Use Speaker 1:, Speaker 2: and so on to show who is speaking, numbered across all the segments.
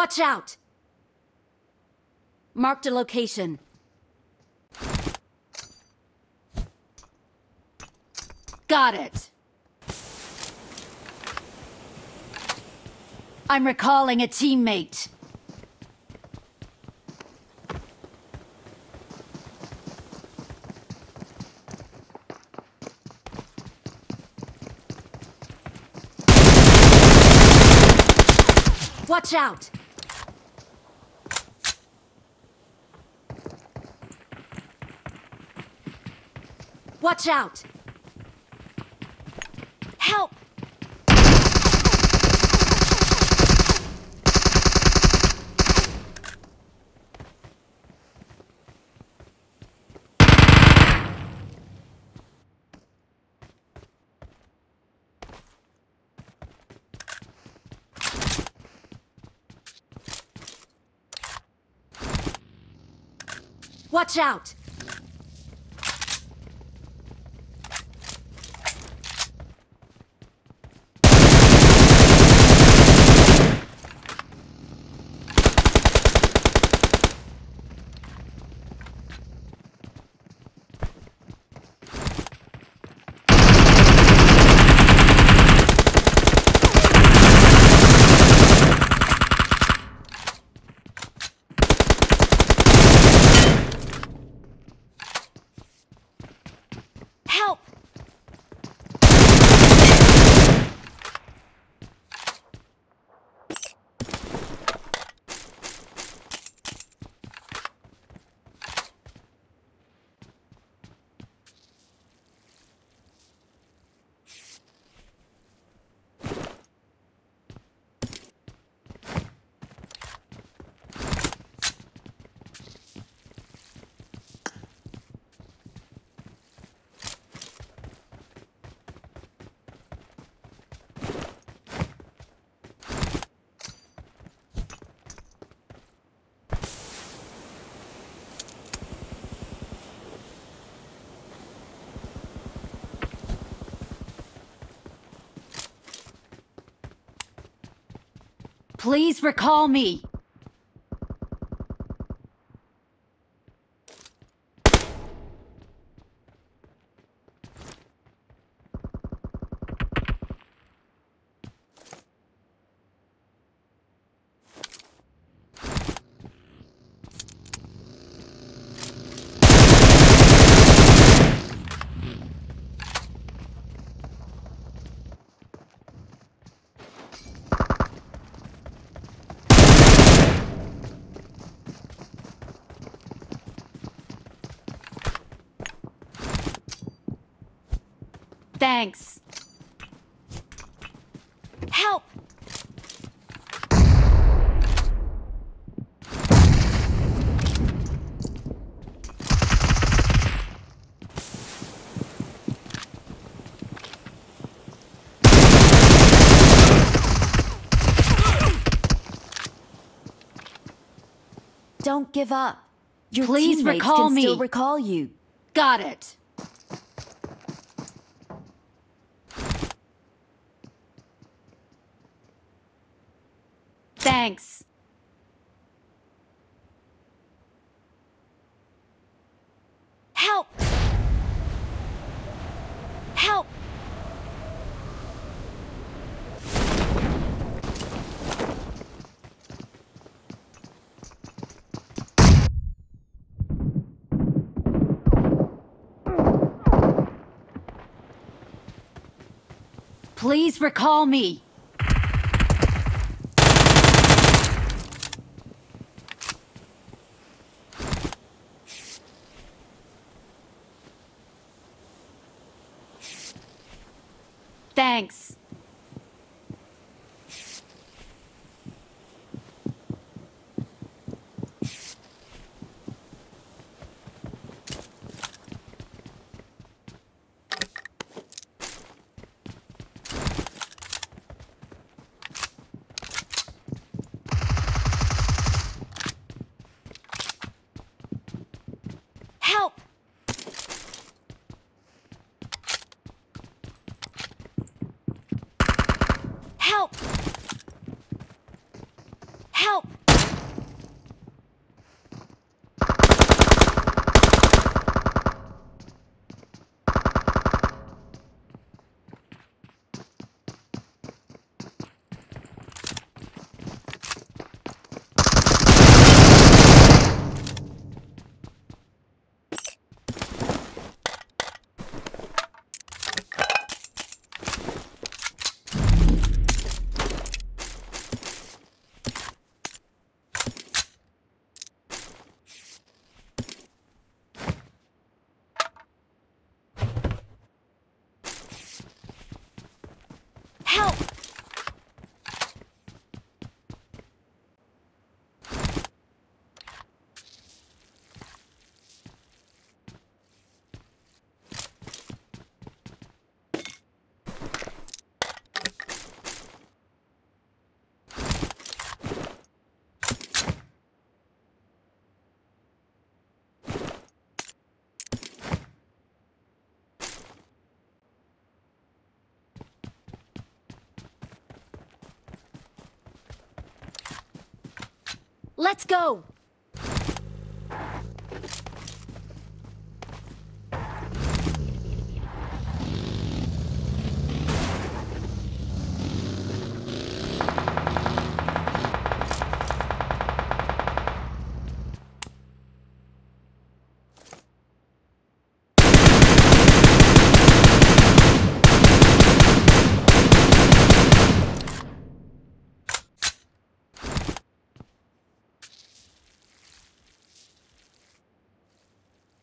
Speaker 1: Watch out! Marked a location. Got it. I'm recalling a teammate. Watch out! Watch out! Help! Watch out! Help! Please recall me. Thanks. Help!
Speaker 2: Don't give up. Your
Speaker 1: Please recall
Speaker 2: can
Speaker 1: me.
Speaker 2: still recall you.
Speaker 1: Got it. Thanks. Help! Help! Please recall me. Thanks. Help! Help! Help! Help! Let's go!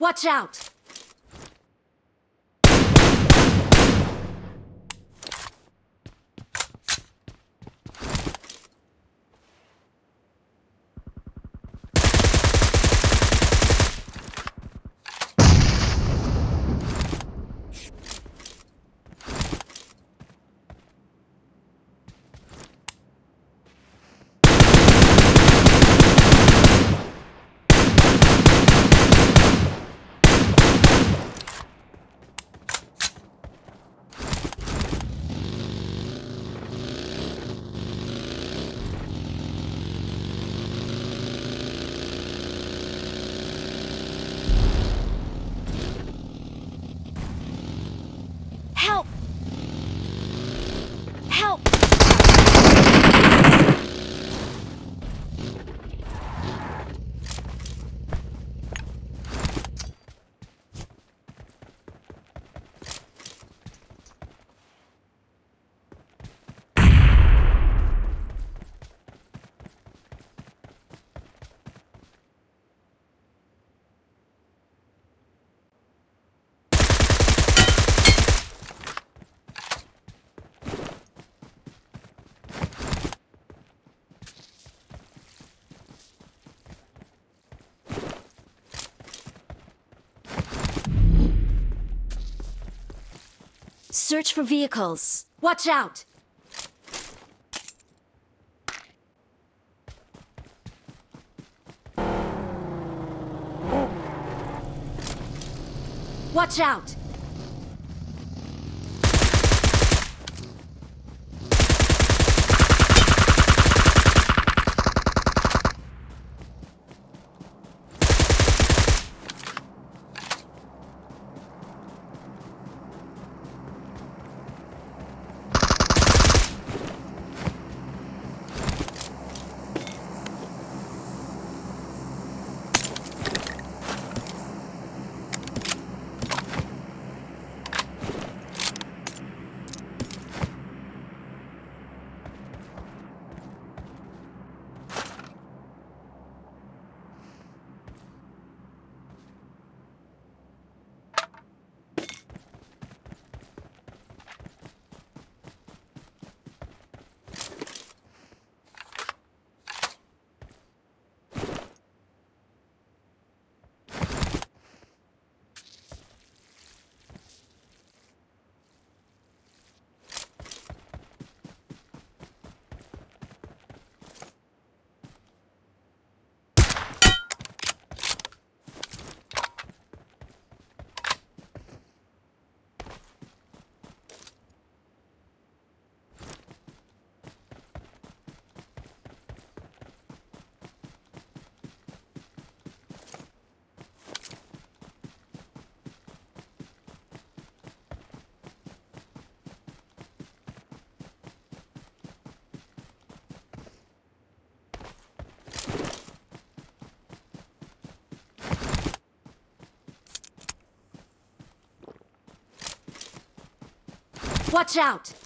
Speaker 1: Watch out! Search for vehicles. Watch out! Watch out! Watch out!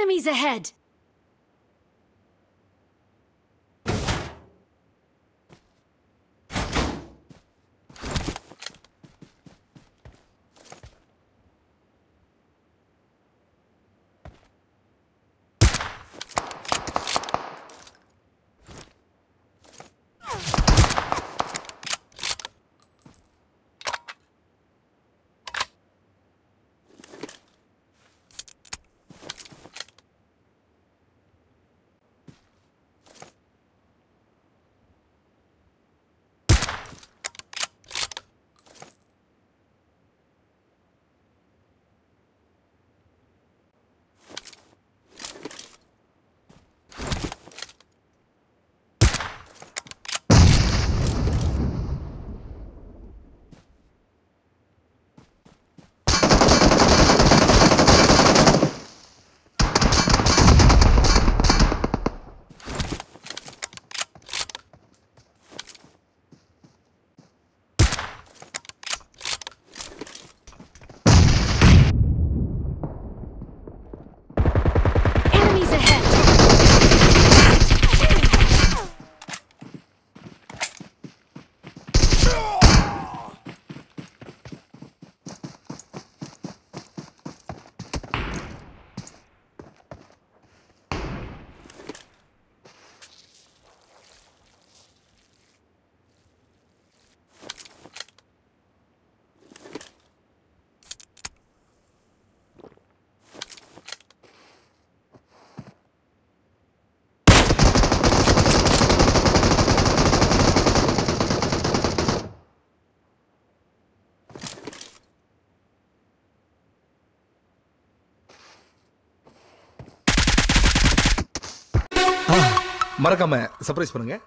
Speaker 1: Enemies ahead!
Speaker 3: மறக்காமல் surprise பண்ணுங்கள்